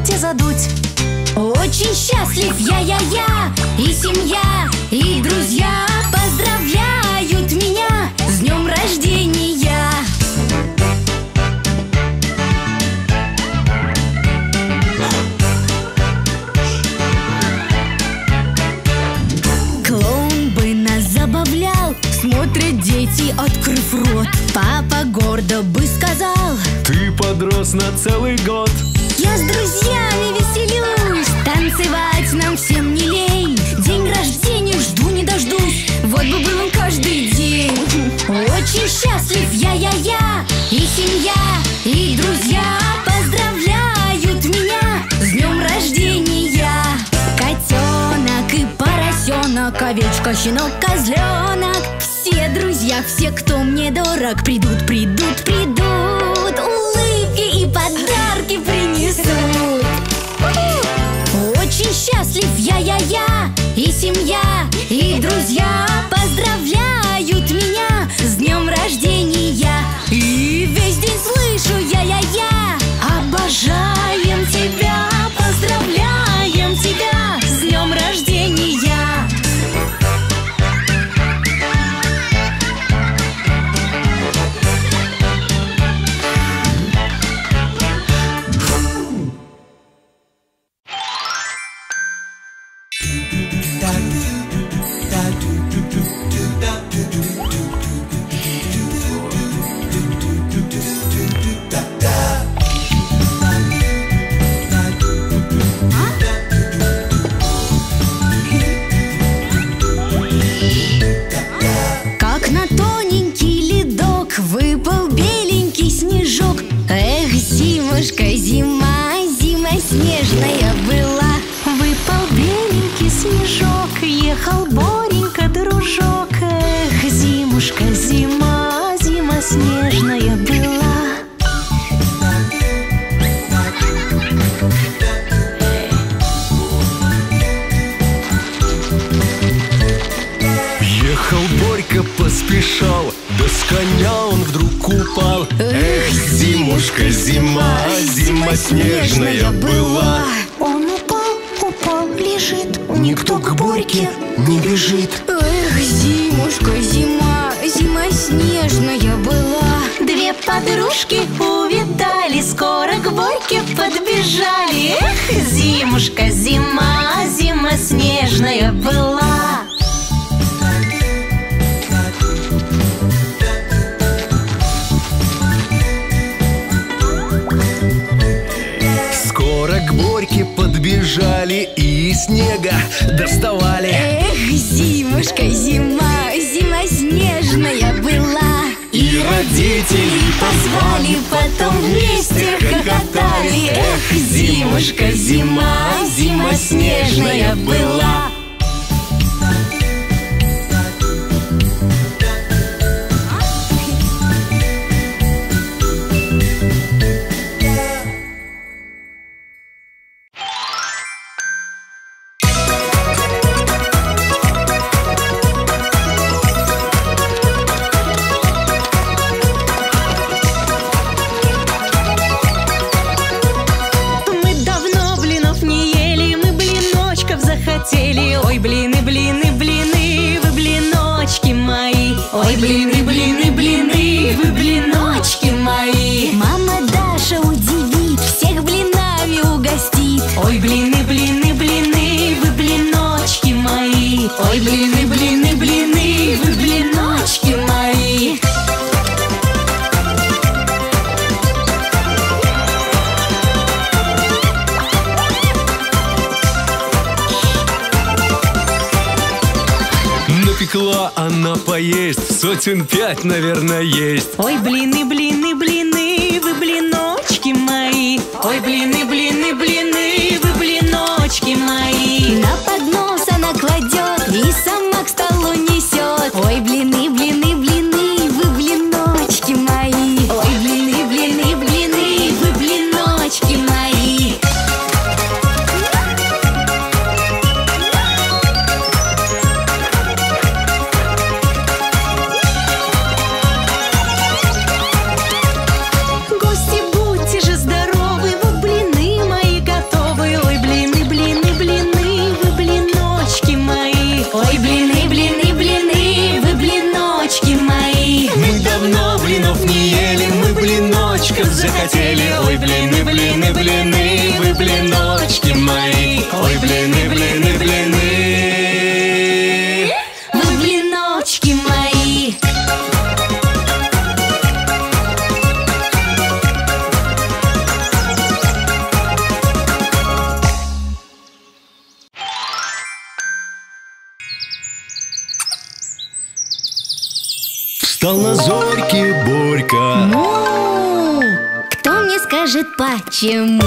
торте задуть. Очень счастлив я-я-я И семья, и друзья Поздравляют меня С днем рождения. Клоун бы нас забавлял Смотрят дети, открыв рот. Папа гордо бы сказал Ты подрос на целый год семья, и друзья Поздравляют меня С днем рождения. Котенок и поросенок Овечка, щенок, козленок. Все друзья, все, кто мне дорог Придут, придут, придут. Улыбки и подарки принесут. Очень счастлив я-я-я И семья, и друзья снежок Ехал Боренька, дружок Эх, зимушка, зима, зима снежная была. Ехал Борька, поспешал Да с коня он вдруг упал. Эх, зимушка, зима, зима снежная была Никто к Борьке не бежит. Эх, зимушка, зима, зима снежная была. Две подружки увидали, скоро к Борьке подбежали. Эх, зимушка, зима, снега доставали. Эх, зимушка, зима, зима снежная была. И родителей Позвали, потом вместе хохотали. Эх, зимушка, зима, зима снежная была блины, блины, блины, вы блиночки мои. Мама Даша удивит, всех блинами угостит. Ой, блины, блины, блины, вы блиночки мои. Ой, блины, Сотен пять, наверное, есть. Ой, блины, блины, блины, вы блиночки мои. Ой, блины, блины, блины, Встал на зорьке Борька Ну, кто мне скажет почему?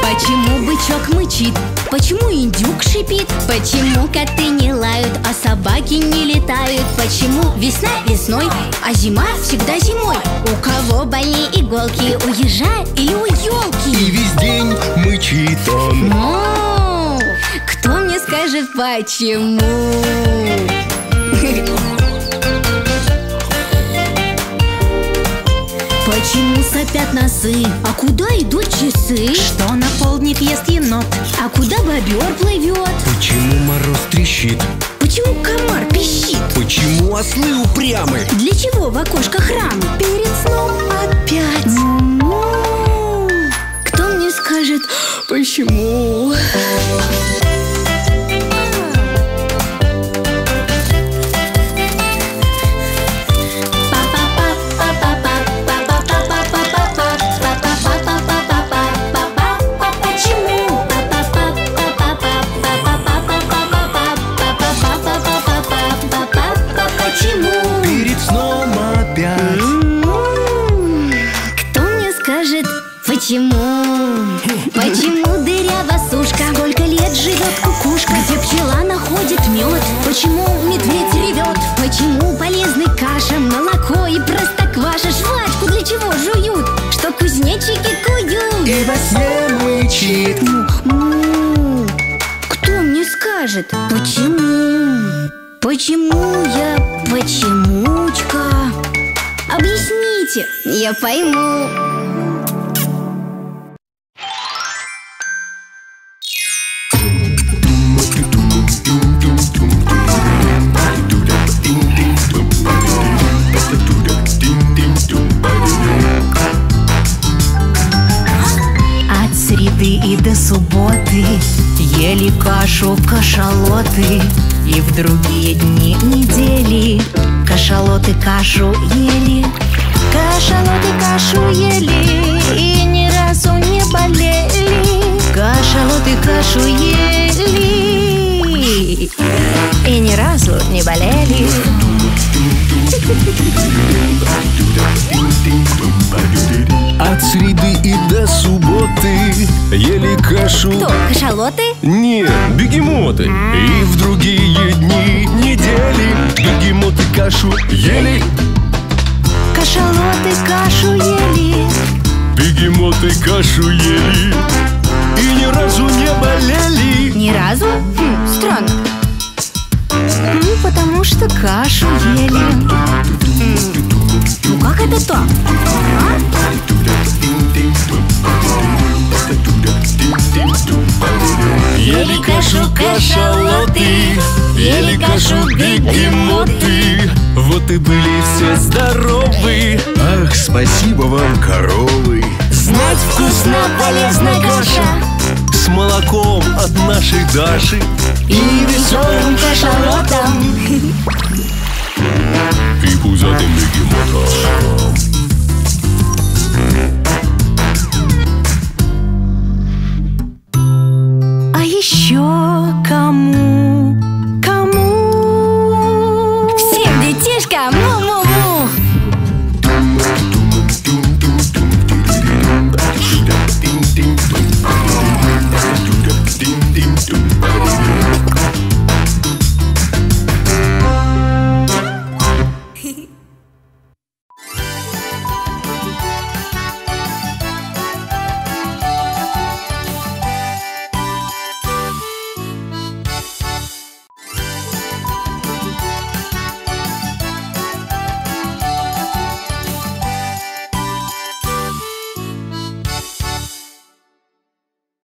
Почему бычок мычит? Почему индюк шипит? Почему коты не лают, а собаки не летают? Почему весна весной, а зима всегда зимой? У кого больнее иголки, у ежа или у елки? Скажет почему? Почему сопят носы? А куда идут часы? Что на полдник ест енот? А куда бобер плывет? Почему мороз трещит? Почему комар пищит? Почему ослы упрямы? Для чего в окошко храм? Перед сном опять Кто мне скажет, почему? Почему? Почему? Дырява сушка? Сколько лет живет кукушка? Где пчела находит мед? Почему медведь ревет? Почему полезны каша, молоко и простокваша? Жвачку для чего жуют? Что кузнечики куют? И во сне мычит Ну, кто мне скажет, почему? Почему я почемучка? Объясните, я пойму. Субботы Ели кашу кашалоты. И в другие дни недели Кашалоты кашу ели. Кашалоты кашу ели И ни разу не болели. Кашалоты кашу ели И ни разу не болели От среды и до субботы. Ели кашу. Кто, кашалоты? Нет, бегемоты. И в другие дни недели Бегемоты кашу ели. Кашалоты кашу ели. Бегемоты кашу ели. И ни разу не болели. Ни разу? Хм, странно. Ну, потому что кашу ели это так? Ели кашу кашалоты Ели кашу бегемоты. Вот и были все здоровы. Ах, спасибо вам, коровы. Знать вкусно, полезна каша. С молоком от нашей Даши. И веселым кашалотом И пузатым бегемотом А еще